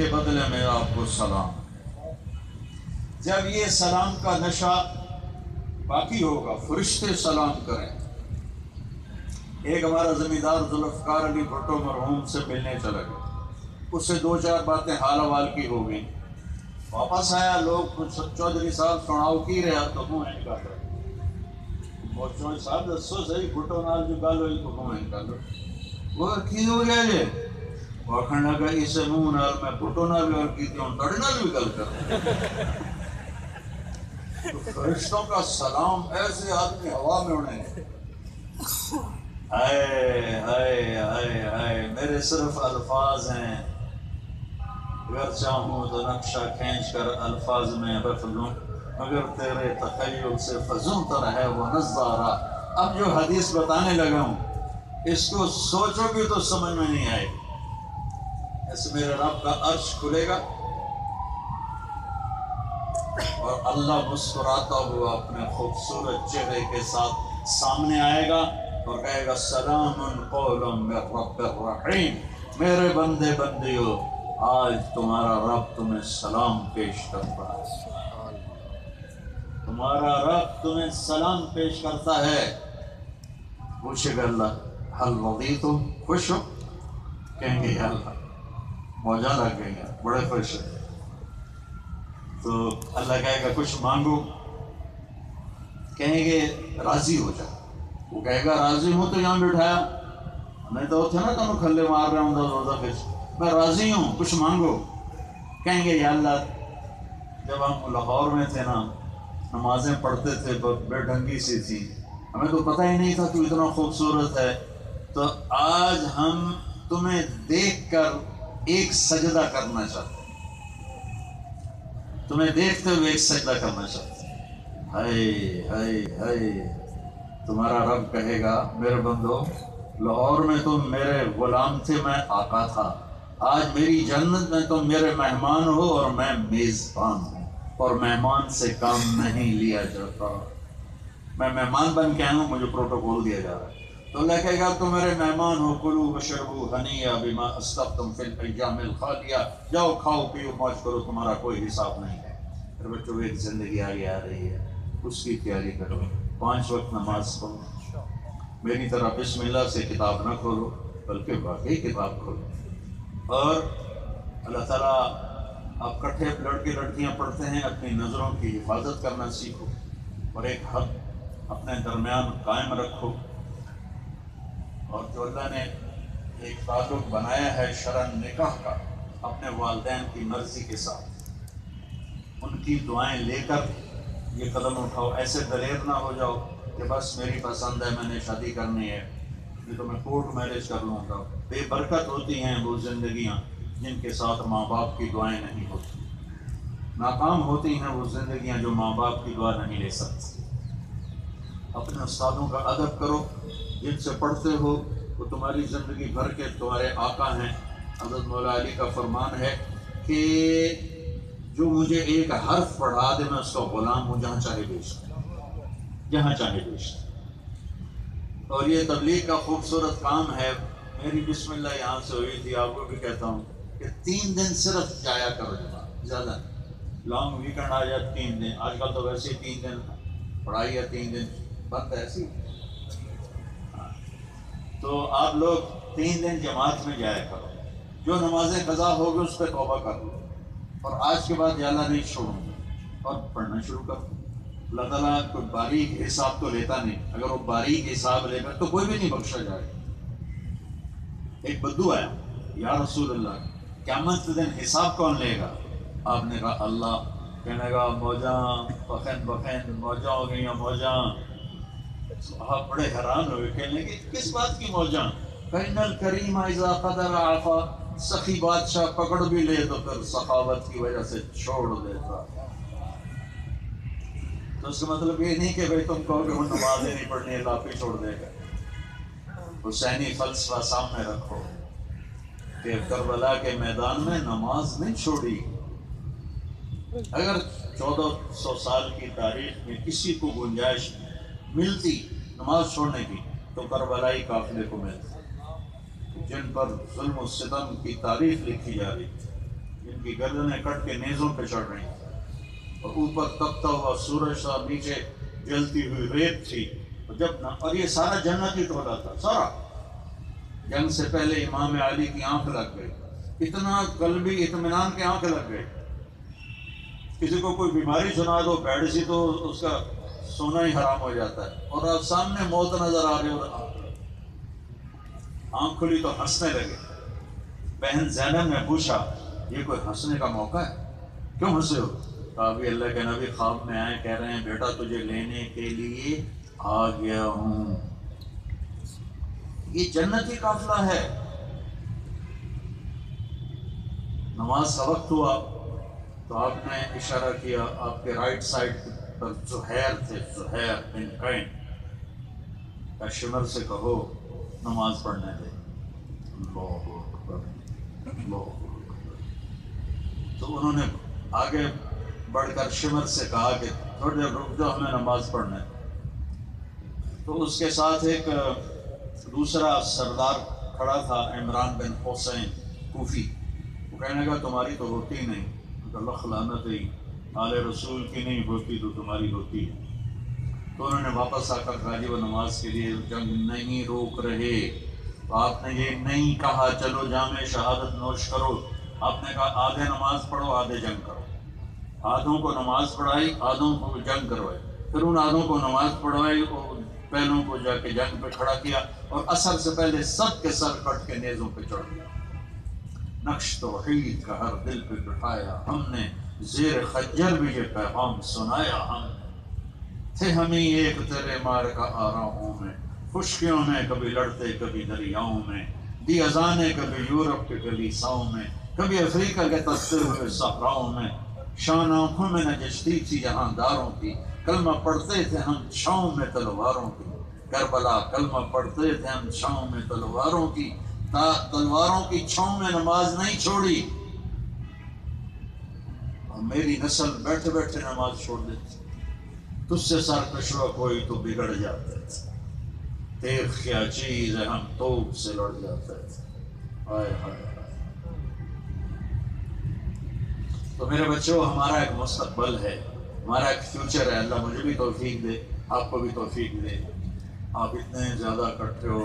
के बदले में आपको सलाम। जब ये सलाम का नशा बाकी होगा, फरिश्ते सलाम करें। एक हमारा जमींदार जुल्फकार अली भुट्टो मरहूम से मिलने चला गया। उससे दो चार बातें हाल हवाल की हो गई। वापस आया, लोग चौधरी साहब सुनाओ की रहा तो और चौधरी साहब दसो सही, भुट्टो नाल जो गल हुई तो मुँह निकाल वो की हो गया लगा इस मुँह नाल मैं भुट्टो नाल भी गल की हूँ तड़े नाल भी गल कर तो फरिश्तों का सलाम ऐसे आदमी हवा में उड़े। हाय हाय हाय हाय, मेरे सिर्फ़ अल्फाज हैं। अगर चाहूँ तो नक्शा खींच कर अल्फाज में रख लूँ, मगर तेरे तखयल से फजूं तर है वो नज़ारा। अब जो हदीस बताने लगा हूँ, इसको सोचोगे तो समझ में नहीं आए ऐसे मेरे रब का अर्श खुलेगा। और अल्लाह मुस्कुराता हुआ अपने खूबसूरत चेहरे के साथ सामने आएगा और कहेगा सलाम मेरे बंदे, बंदियों, आज तुम्हारा रब तुम्हें सलाम पेश करता है। तुम्हारा रब तुम्हें सलाम पेश करता है। पूछेगा अल्लाह, हल वदी तुम खुश हो? कहेंगे अल्लाह। मौजा लग गई बड़े खुश। है तो अल्लाह कहेगा कुछ मांगो, कहेंगे, राज़ी हो जाओ वो कहेगा, राज़ी हूँ तो यहाँ बिठाया। नहीं तो थे ना तुम खल्ले मार रहे हूँ रोजा फिर। मैं राज़ी हूँ, कुछ मांगो। कहेंगे, या अल्लाह, जब हम लाहौर में थे ना, नमाजें पढ़ते थे बेढंगी सी थी। हमें तो पता ही नहीं था तू इतना खूबसूरत है। तो आज हम तुम्हें देखकर एक सजदा करना चाहते हैं। तुम्हें देखते हुए एक सजदा करना चाहते हैं। हाय हाय हाय। तुम्हारा रब कहेगा, मेरे बंदो लाहौर में तुम मेरे गुलाम थे, मैं आका था। आज मेरी जन्नत में तुम मेरे मेहमान हो और मैं मेज़बान हूँ। और मेहमान से काम नहीं लिया जाता। मैं मेहमान बन के आया हूँ, मुझे प्रोटोकॉल दिया जा रहा है। तो अल्लाह कहेगा तुम मेरे मेहमान हो कुलू बशरबू हनिया बिमा अस्तब तुम फिल खा लिया जाओ, खाओ, पियो, मौज करो, तुम्हारा कोई हिसाब नहीं है। फिर बच्चों, एक ज़िंदगी आगे आ रही है। उसकी तैयारी करो। पाँच वक्त नमाज़ पढ़ो। मेरी तरह बिस्मिल्लाह से किताब ना खोलो, बल्कि वाकई किताब खोलो। और अल्लाह ताला, आप कट्ठे लड़के लड़कियाँ पढ़ते हैं, अपनी नज़रों की हिफाजत करना सीखो। और एक हक अपने दरमियान कायम रखो। और जो अल्लाह ने एक ताल्लुक बनाया है शरण निकाह का, अपने वालदेन की मर्ज़ी के साथ। उनकी दुआएँ लेकर ये कदम उठाओ, ऐसे दलेर ना हो जाओ कि बस मेरी पसंद है, मैंने शादी करनी है। ये तो मैं कोर्ट मैरिज कर लूँगा। बेबरकत होती हैं वो ज़िंदगियाँ जिनके साथ माँ बाप की दुआएँ नहीं होती। नाकाम होती हैं वो ज़िंदगियाँ जो माँ बाप की दुआ नहीं ले सकती। अपने उस्तादों का अदब करो जिनसे पढ़ते हो, वो तुम्हारी ज़िंदगी भर के तुम्हारे आका हैं। हज़रत मौला अली का फरमान है कि जो मुझे एक हर्फ पढ़ा दे, मैं उसका गुलाम हूँ, जहाँ चाहे बेच जहाँ चाहे बेच और ये तबलीग का खूबसूरत काम है। मेरी बिस्मिल्लाह यहाँ से हुई थी, आपको भी कहता हूँ कि तीन दिन सिर्फ़ जाया करो जनाब, ज़्यादा लॉन्ग वीकेंड आ जाए तीन दिन, आजकल तो वैसे ही तीन दिन, पढ़ाई है तीन दिन, बंद ऐसी। तो आप लोग तीन दिन जमात में जाया करो। जो नमाजें कज़ा होगी उस पर तोबा कर लो। और आज के बाद अल्लाह नहीं छोड़ूँगा और पढ़ना शुरू कर अल्लाह ताला कोई बारीक हिसाब तो लेता नहीं। अगर वो बारीक हिसाब लेगा तो कोई भी नहीं बख्शा जाए एक बद्दू आया, या रसूल अल्लाह क्यामत दिन हिसाब कौन लेगा? आपने कहा, अल्लाह। कहने लगा, मौजा बखन बखन मौजा हो गई मौजा? बड़े हैरान हुए कहने लगे, किस बात की मौजा? करीम करीम कदर आफा, सखी बादशाह पकड़ भी ले तो फिर सखावत की वजह से छोड़ देता। तो उसका मतलब ये नहीं कि भाई तुम वो नमाज़ नहीं पढ़नी है लाफी छोड़ देगा। हुसैनी फलसफा सामने रखो कि करबला के मैदान में नमाज़ नहीं छोड़ी। अगर चौदह सौ साल की तारीख में किसी को गुंजाइश मिलती नमाज़ छोड़ने की तो करबलाई काफिले को मिलती। जिन पर जुल्म सितम की तारीफ़ लिखी जा रही जिनकी गर्दनें कट के नेजों पे चढ़ रही और ऊपर तपता हुआ सूरज था नीचे जलती हुई रेत थी और जब न, और ये सारा जन्नत ही टोला था सारा। जंग से पहले इमाम अली की आँख लग गई। इतना कलबी इतमान के आँख लग गए किसी को कोई बीमारी सुना दो बैड सी तो उसका सोना ही हराम हो जाता है। और अब सामने मौत नज़र आ रही और आँख खुली तो हंसने लगे। बहन जैनब ने पूछा, ये कोई हंसने का मौका है? क्यों हंसे हो? कहा भी अल्लाह के नबी ख्वाब में आए, कह रहे हैं, बेटा, तुझे लेने के लिए आ गया हूँ। ये जन्नती काफिला है। नमाज़ का वक्त हुआ तो आपने इशारा किया, आपके राइट साइड पर जुहैर थे जुहैर बिन कैन कश्मर से कहो, नमाज़ पढ़ने दे। तो उन्होंने आगे बढ़कर शिमर से कहा कि थोड़ी देर रुक जाओ, हमें नमाज़ पढ़ने तो उसके साथ एक दूसरा सरदार खड़ा था, इमरान बिन हुसैन, कूफी। वो कहने का तुम्हारी तो होती नहीं। तो लानत ही आले रसूल की नहीं, होती तो तुम्हारी होती है। तो उन्होंने वापस आकर कहा जी वो नमाज़ के लिए जंग नहीं रोक रहे। तो आपने ये नहीं कहा, चलो जामे शहादत नोश करो। आपने कहा, आधे नमाज़ पढ़ो, आधे जंग करो। आधों को नमाज़ पढ़ाई, आधों को जंग करवाई। फिर उन आधों को नमाज़ पढ़वाई और पहलों को जाके जंग पे खड़ा किया और असर से पहले सब के सर कट के नेजों पे चढ़ दिया नक्श तो का हर दिल पे बिठाया हमने। जेर खज्जर भी ये पैगाम सुनाया हम थे हम एक तेरे मार का आराहों में खुशकियों में कभी लड़ते कभी दरियाओं में दी अजाने कभी यूरोप के गलीसाओं में कभी अफ्रीका के तस्ते हुए सहराओं में शान आँखों में न जचती थी जहाँ दारों की कलमा पढ़ते थे हम छाओं में तलवारों की करबला कलमा पढ़ते थे हम छाओं में तलवारों की तलवारों की छाओं में नमाज़ नहीं छोड़ी और मेरी नस्ल बैठे बैठे नमाज़ छोड़ देती। तुझसे सर कशवा कोई तो बिगड़ जाते थे देख क्या चीज़ है, हम तोप से लड़ जाते थे हाय हाय। तो मेरे बच्चों, हमारा एक मुस्तकबल है। हमारा एक फ्यूचर है। अल्लाह मुझे भी तोफीक दे, आपको भी तोफीक दे। आप इतने ज़्यादा इकट्ठे हो।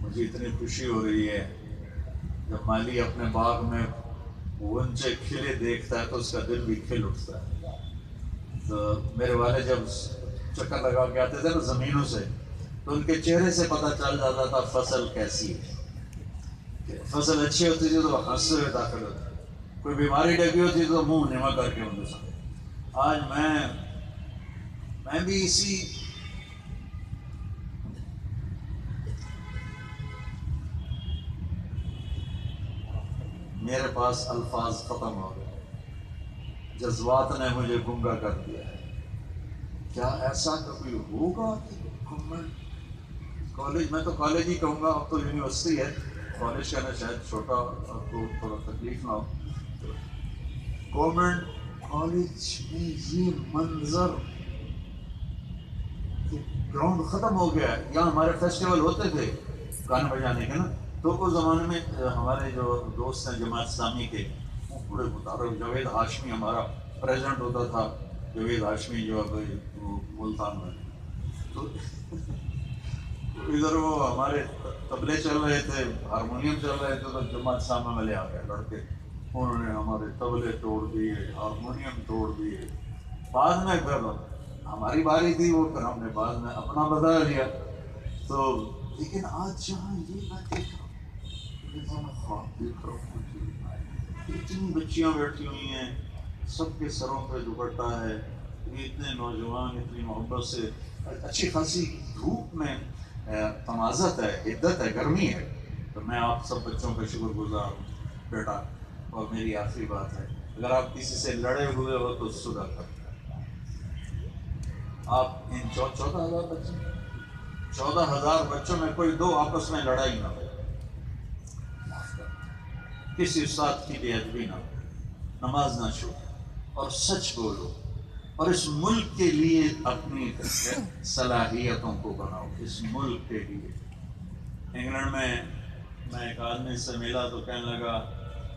मुझे इतनी खुशी हो रही है। जब माली अपने बाग में वंचे खिले देखता है तो उसका दिल भी खिल उठता है। तो मेरे वाले जब चक्कर लगा के आते थे ना ज़मीनों से तो उनके चेहरे से पता चल जाता था फ़सल कैसी है। फ़सल अच्छी होती थी तो हँसते हुए दाखिल होते कोई बीमारी डबी होती तो मुँह निमा करके उनके आज मैं मैं भी इसी मेरे पास अल्फाज ख़त्म हो गए। जज्बात ने मुझे गुंगा कर दिया है। क्या ऐसा कभी होगा कि गवर्नमेंट कॉलेज, मैं तो कॉलेज ही कहूँगा, अब तो यूनिवर्सिटी है। कॉलेज कहना शायद छोटा आपको थोड़ा तकलीफ़ ना हो। गवर्नमेंट कॉलेज में ये मंजर ग्राउंड ख़त्म हो गया है। यहाँ हमारे फेस्टिवल होते थे, गाने बजाने के ना। तो उस ज़माने में हमारे जो दोस्त हैं जमात इस्लामी के, वो पूरे बता जवेद हाशमी हमारा प्रेजेंट होता था, जवेद हाशमी जो अब मुल्तान में। तो इधर वो हमारे तबले चल रहे थे, हारमोनियम चल रहे थे तो जमात इस्लामी वाले आ गए लड़के। उन्होंने हमारे तबले तोड़ दिए, हारमोनियम तोड़ दिए। बाद में फिर हमारी बारी थी वो, फिर हमने बाद में अपना बता लिया। तो लेकिन आज जहाँ ये मैं इतनी बच्चियाँ बैठी हुई हैं, सबके सरों पे दुपट्टा है। इतने नौजवान, इतनी मोहब्बत से अच्छी खासी धूप में तमाजत है हिद्दत है, गर्मी है। तो मैं आप सब बच्चों का शुक्र गुजार हूँ, बेटा, और मेरी आखिरी बात है, अगर आप किसी से लड़े हुए हो तो सुलह कर। आप इन चौदह हज़ार बच्चे, चौदह हज़ार बच्चों में कोई दो आपस में लड़ाई ना हो। किसी उस्ताद की बेअदबी ना हो नमाज़ ना छूटे और सच बोलो और इस मुल्क के लिए अपनी सलाहियतों को बनाओ इस मुल्क के लिए इंग्लैंड में मैं एक आदमी से मिला तो कहने लगा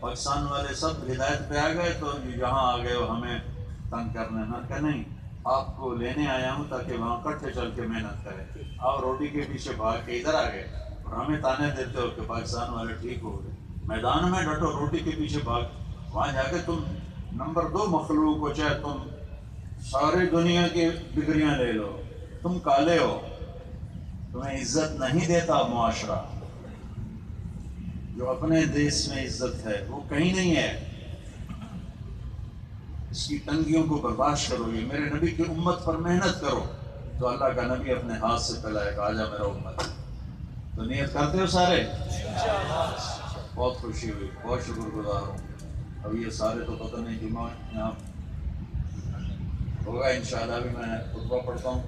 पाकिस्तान वाले सब हिदायत पे आ गए तो यहाँ आ गए हो हमें तंग करने ना कहा नहीं आपको लेने आया हूँ ताकि वहाँ इकट्ठे चल के मेहनत करें आप रोटी के पीछे भाग के इधर आ गए और हमें ताने देते हो कि पाकिस्तान वाले ठीक हो गए मैदान में डटो, रोटी के पीछे भाग। वहाँ जाके तुम नंबर दो मखलूक को चाहे तुम सारी दुनिया की डिग्रियाँ ले लो। तुम काले हो। तुम्हें इज़्ज़त नहीं देता मुआशरा। जो अपने देश में इज़्ज़त है, वो कहीं नहीं है। इसकी तंगियों को बर्दाश्त करो। ये मेरे नबी की उम्मत पर मेहनत करो। तो अल्लाह का नबी अपने हाथ से फैलाएगा। आजा मेरा उम्मत। तो नियत करते हो सारे? बहुत खुशी हुई, बहुत शुक्रगुजार हूँ। अब ये सारे तो पता नहीं जुमा यहाँ होगा, इंशाल्लाह भी मैं खुतबा पढ़ता हूँ,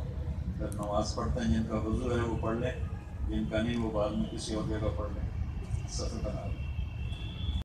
फिर नमाज़ पढ़ते हैं, जिनका वज़ू है वो पढ़ लें, जिनका नहीं वो बाद में किसी और जगह पढ़ लें। सफ़र बना